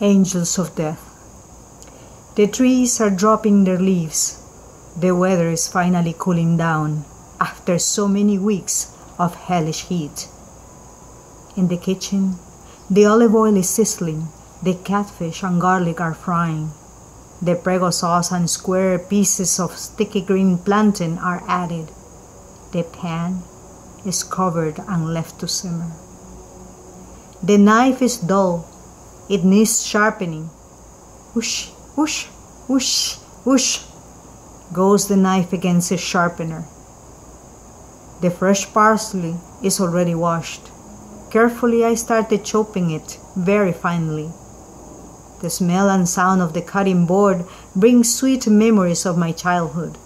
angels of death. The trees are dropping their leaves. The weather is finally cooling down after so many weeks of hellish heat. In the kitchen, the olive oil is sizzling, the catfish and garlic are frying. The prego sauce and square pieces of sticky green plantain are added. The pan is covered and left to simmer. The knife is dull. It needs sharpening. Whoosh, whoosh, whoosh, whoosh goes the knife against the sharpener. The fresh parsley is already washed. Carefully I started chopping it very finely. The smell and sound of the cutting board bring sweet memories of my childhood.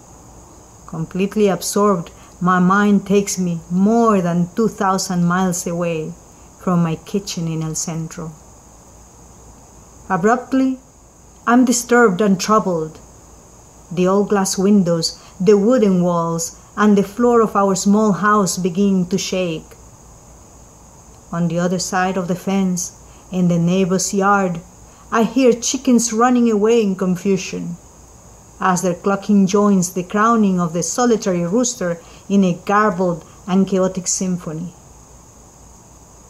Completely absorbed, my mind takes me more than 2,000 miles away from my kitchen in El Centro. Abruptly, I'm disturbed and troubled. The old glass windows, the wooden walls, and the floor of our small house begin to shake. On the other side of the fence, in the neighbor's yard, I hear chickens running away in confusion as their clucking joins the crowning of the solitary rooster in a garbled and chaotic symphony.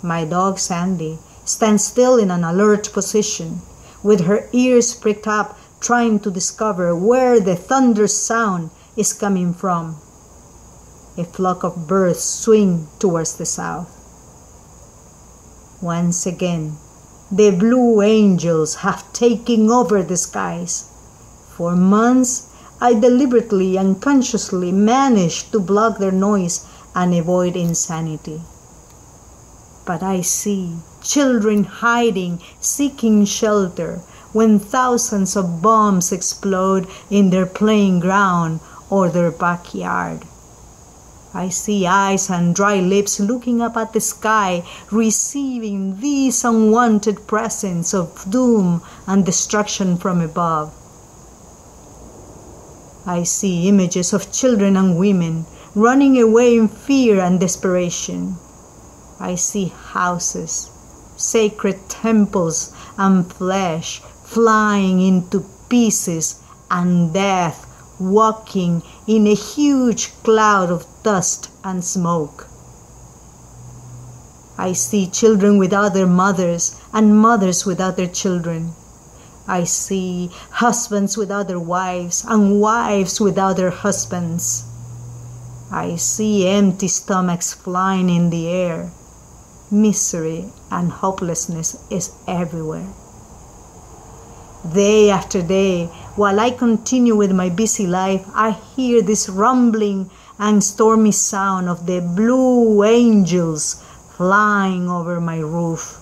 My dog Sandy stands still in an alert position, with her ears pricked up, trying to discover where the thunderous sound is coming from. A flock of birds swing towards the south. Once again, the blue angels have taken over the skies. For months, I deliberately and consciously managed to block their noise and avoid insanity. But I see children hiding, seeking shelter, when thousands of bombs explode in their playing ground or their backyard. I see eyes and dry lips looking up at the sky, receiving these unwanted presents of doom and destruction from above. I see images of children and women running away in fear and desperation. I see houses, sacred temples, and flesh flying into pieces and death walking in a huge cloud of dust and smoke. I see children without their mothers and mothers without their children. I see husbands without their wives and wives without their husbands. I see empty stomachs flying in the air. Misery and hopelessness is everywhere. Day after day, while I continue with my busy life, I hear this rumbling and stormy sound of the blue angels flying over my roof.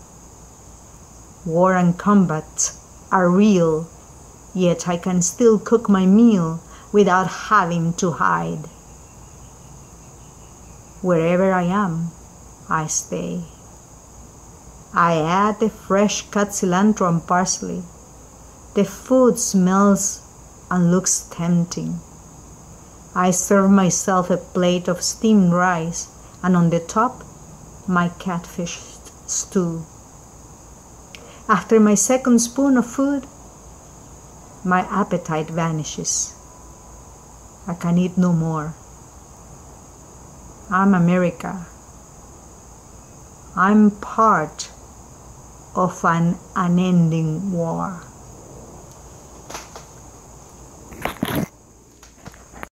War and combat are real, yet I can still cook my meal without having to hide. Wherever I am, I stay. I add the fresh cut cilantro and parsley the food smells and looks tempting. I serve myself a plate of steamed rice and on the top, my catfish stew. After my second spoon of food, my appetite vanishes. I can eat no more. I'm America. I'm part of an unending war.